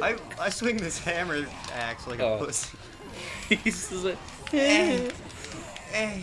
I I swing this hammer axe like Oh. a pussy. He's just like, Eh. Eh.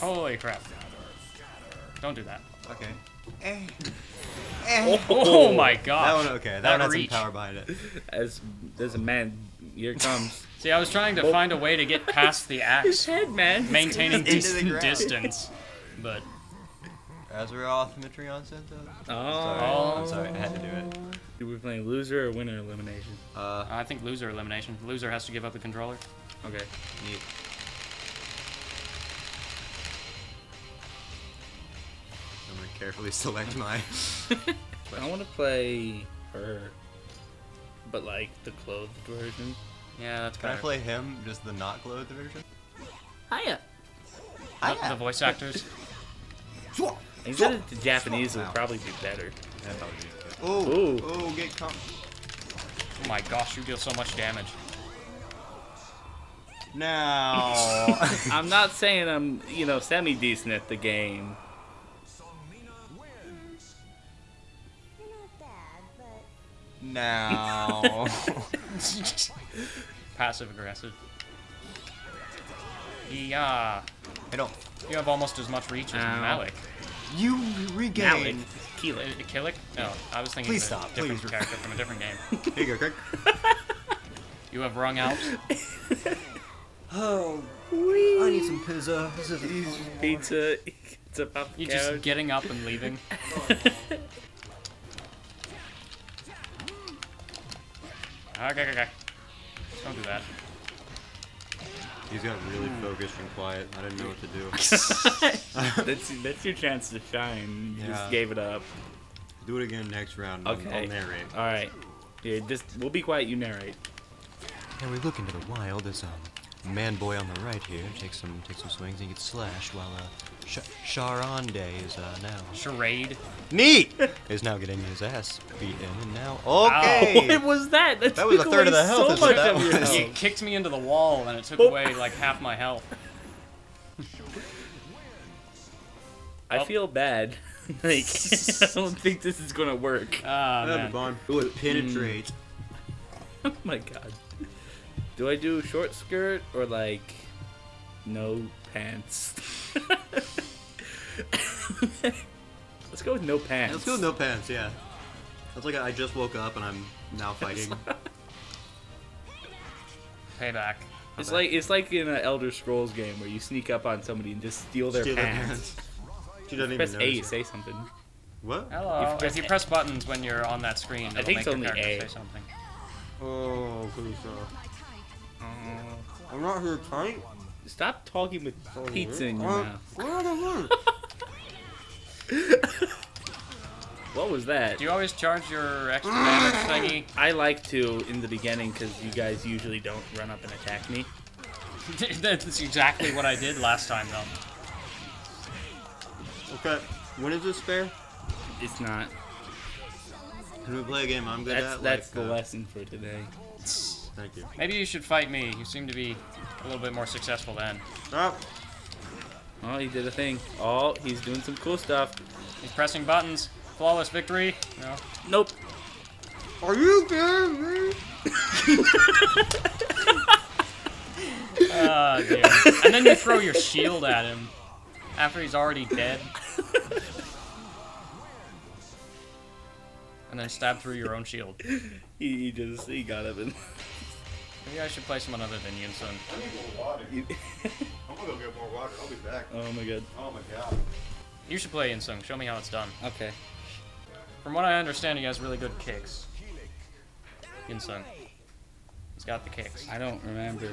Holy crap. Don't do that. Okay. Eh. Eh. Oh, my god. That one okay. That, That one has reach. some power behind it. as there's a man, here it comes. See, I was trying to Oh. find a way to get past the His axe, head, man. maintaining Into decent distance. But Astaroth Mitreon Centaur. Oh. Sorry, I'm sorry, I had to do it. Are we playing loser or winner elimination? Uh, I think loser elimination. Loser has to give up the controller. Okay. neat. I'm gonna carefully select my. I want to play her, but like the clothed version. Yeah, that's Can I play him, just the not clothed version? Hiya. The, the voice actors. I said the Japanese would probably be better. That probably be good. Oh, Ooh. oh, get com- Oh my gosh, you deal so much damage. Now. I'm not saying I'm, you know, semi decent at the game. You're not bad, but now. Passive aggressive. Yeah. I don't. You have almost as much reach as Ow. Malik. You regain. Uh, Kilik. Killick? No, I was thinking Please of a stop, different please. character from a different game. Here you go, Craig. You have rung out. Oh, I need some pizza. This is Pizza. It's a pop You just getting up and leaving. Okay, okay, okay. Don't do that. He's got really focused and quiet. I didn't know what to do. that's that's your chance to shine. You Yeah. just gave it up. do it again next round. Okay. I'll narrate. All right. Yeah, just we'll be quiet. You narrate. And we look into the wild. This um man boy on the right here takes some takes some swings and gets slashed while uh Sh- Sharonde is uh now Charade. neat is now getting his ass beaten and now okay. What was that? That, That was took a third of the health, So is much that of your was. You kicked me into the wall and it took Oh. away like half my health. I Oh. feel bad. like I don't think this is gonna work. Ah, man. fun. Ooh, it penetrates. Oh my god. Do I do short skirt or like no pants? Let's go with no pants. Let's go with no pants. Yeah. That's like I just woke up and I'm now fighting. Payback. It's like it's like in an Elder Scrolls game where you sneak up on somebody and just steal their Steal their pants. pants. She doesn't even Press A, it. say something. What? Hello. If you If, press you press buttons when you're on that screen, it'll think make it's your only character A. say something. Oh, Kusa. I'm not here tight. Stop talking with pizza in your mouth. mouth. What was that? Do you always charge your extra damage thingy? I like to in the beginning because you guys usually don't run up and attack me. That's exactly what I did last time, though. Okay. When is this fair? It's not. Can we play a game I'm good That's at? that's like, the uh, lesson for today. Thank you. Maybe you should fight me. You seem to be a little bit more successful then. Stop. Oh, he did a thing. Oh, he's doing some cool stuff. He's pressing buttons. Flawless victory. No. Nope. Are you kidding me? Ah, dear. And then you throw your shield at him after he's already dead. And then stab through your own shield. He, he just he got up and. Maybe I should play someone other than Yunsung. I need more water. I'm gonna go get more water. I'll be back. oh my god. Oh my god. You should play Yunsung. Show me how it's done. Okay. From what I understand, he has really good kicks. Yunsung. He's got the kicks. I don't remember.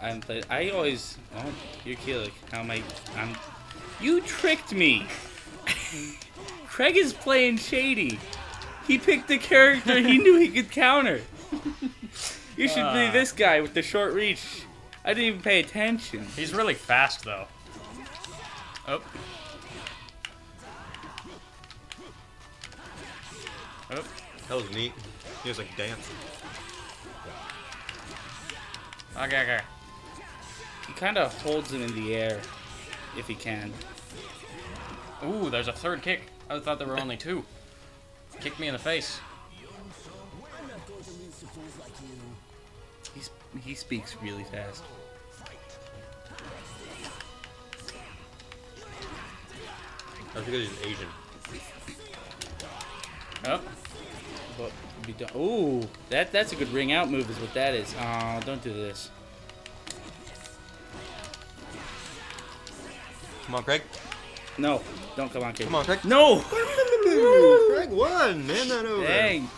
I haven't played. I always. Oh, you're Kilik. How am I? I'm. You tricked me. Craig is playing shady. He picked the character he knew he could counter. You should be Ah. this guy with the short reach. I didn't even pay attention. He's really fast, though. Oh. Oh. That was neat. He was like dancing. Okay, okay. He kind of holds him in the air, if he can. Ooh, there's a third kick. I thought there were only two. Kick me in the face. He speaks really fast. That's because he's Asian. Oh. But be done. Ooh, that that's a good ring out move is what that is. Oh, don't do this. Come on, Craig. No, don't come on, kid. Come on, Craig. No! Craig won. Man that over. Dang.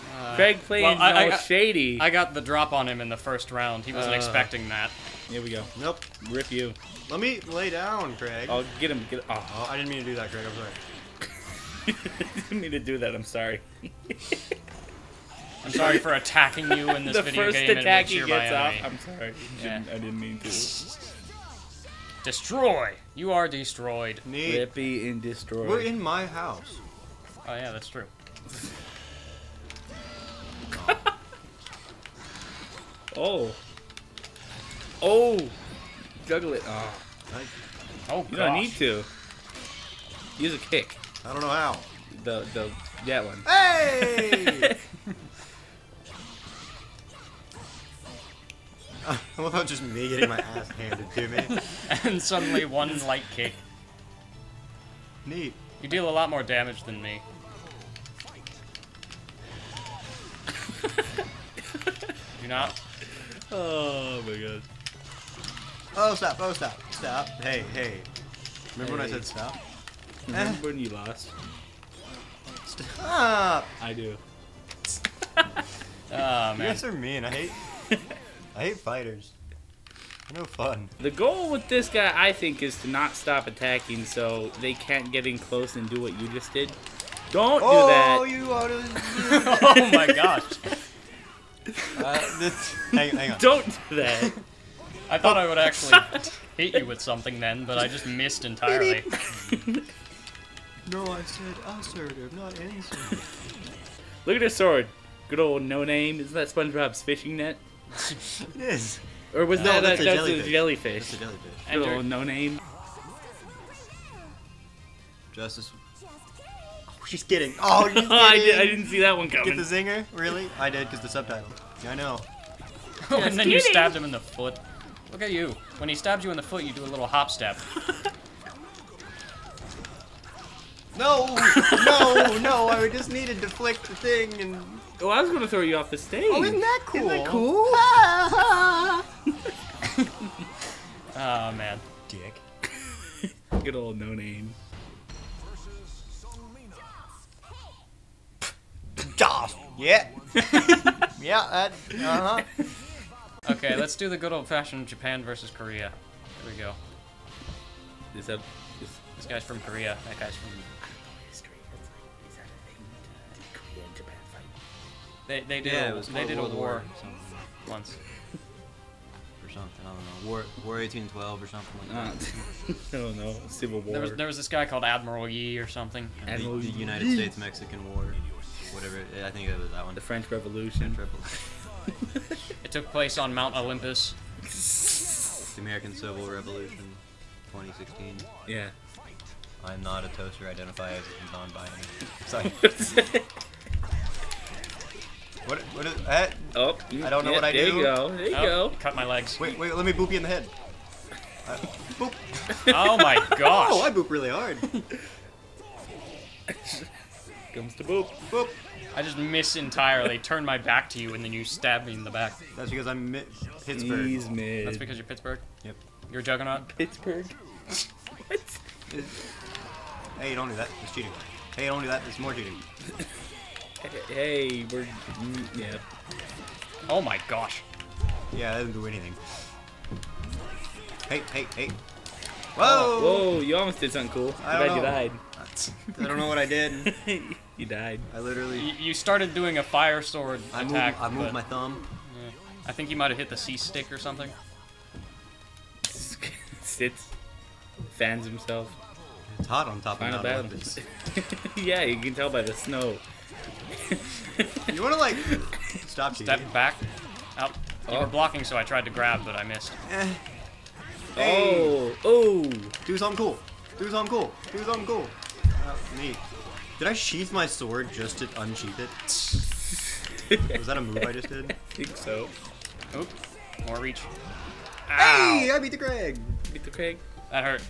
Craig playing well, I- I got- shady. I got the drop on him in the first round. He wasn't Uh. expecting that. Here we go. Nope. Rip you. Let me lay down, Craig. Oh, get him. Get. Oh, Oh, I didn't mean to do that, Craig. I'm sorry. didn't mean to do that. I'm sorry. I'm sorry for attacking you in this the video first game attack he which you're my gets off. I'm sorry. Yeah. Didn't- I didn't mean to. Destroy! You are destroyed. Neat. Rippy and destroy. We're in my house. Oh yeah, that's true. Oh. Oh. Juggle it. Ah. Oh. I, Oh You gosh. don't need to. Use a kick. I don't know how. The the that one. Hey! I love how just me getting my ass handed to me. and suddenly one light kick. Neat. You deal a lot more damage than me. Do not. Oh my god. Oh, stop. Oh, stop. Stop. Hey, hey. Remember when I said stop? Remember eh. when you lost? Stop! I do. Oh You man. guys are mean. I hate. I hate fighters. No fun. The goal with this guy, I think, is to not stop attacking so they can't get in close and do what you just did. Don't oh, do that. you ought to. oh my gosh. Uh, this, hang, hang on. Don't do that. I thought I would actually hit you with something then, but I just missed entirely. No, I said assertive, not insertive. Look at his sword. Good old no name. Isn't that SpongeBob's fishing net? it is. Or was No, that that's that, a that's a jellyfish. jellyfish? It's a jellyfish. Good old no name. Justice. Oh, she's kidding. Oh, she's kidding. I, did, I didn't see that one coming. Get the zinger? Really? I did because the subtitle. I know. Oh, and then you stabbed him in the foot. Look at you. When he stabs you in the foot, you do a little hop step. No, no, no! I just needed to flick the thing and. Oh, I was gonna throw you off the stage. Oh, isn't that cool? Isn't that cool? Oh man. Dick. Good old no name. Yeah. yeah. That. Uh huh. Okay, let's do the good old fashioned Japan versus Korea. Here we go. Is that? Is, This guy's from Korea. That guy's from. history. That's like, is that a thing? Korea and Japan fight. They they did Yeah, a, it was they called did a World war something. once. Or something. I don't know. War War 1812 or something like that. I don't know. Civil War. There was there was this guy called Admiral Yi or something. the, Admiral the Yi. United States Mexican War. Whatever. I think it was that one. the French Revolution. Triple. It took place on Mount Olympus. The American Civil Revolution, 2016. Yeah. I'm not a toaster. Identify as a non-binary. Sorry. what? What is that? Oh, you, I don't know yeah, what I there do. you go. There you Oh, go. Cut my legs. Wait, wait. Let me boop you in the head. Uh, boop. Oh my gosh. Oh, I boop really hard. Comes to boop. boop. I just miss entirely, turn my back to you, and then you stab me in the back. That's because I'm mi- Pittsburgh. He's mid. That's because you're Pittsburgh? Yep. You're a Juggernaut? Pittsburgh. what? Hey, don't do that. It's cheating. Hey, don't do that. It's more cheating. Hey, we're yeah. Oh my gosh. Yeah, that doesn't do anything. Hey, hey, hey. Whoa! Whoa! Whoa! You almost did something cool. I Too don't bad you know. Died. I don't know what I did. you died. I literally. You, you started doing a fire sword I moved, attack. I moved my thumb. I think you might have hit the C stick or something. Sits, fans himself. It's hot on top of Final Mount. Olympus. yeah, you can tell by the snow. You wanna like stop cheating? Step back. Out. You Oh. were blocking, so I tried to grab, but I missed. Eh. Hey, Oh! Oh! do something cool. Do something cool. Do something cool. Neat. Did I sheath my sword just to unsheath it? Was that a move I just did? I think so. Oop. More reach. Hey, I beat the Greg. Beat the Craig. That hurt.